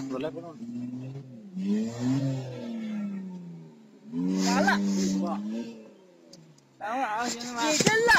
死了不能。完了，等会儿啊，兄弟们，真了。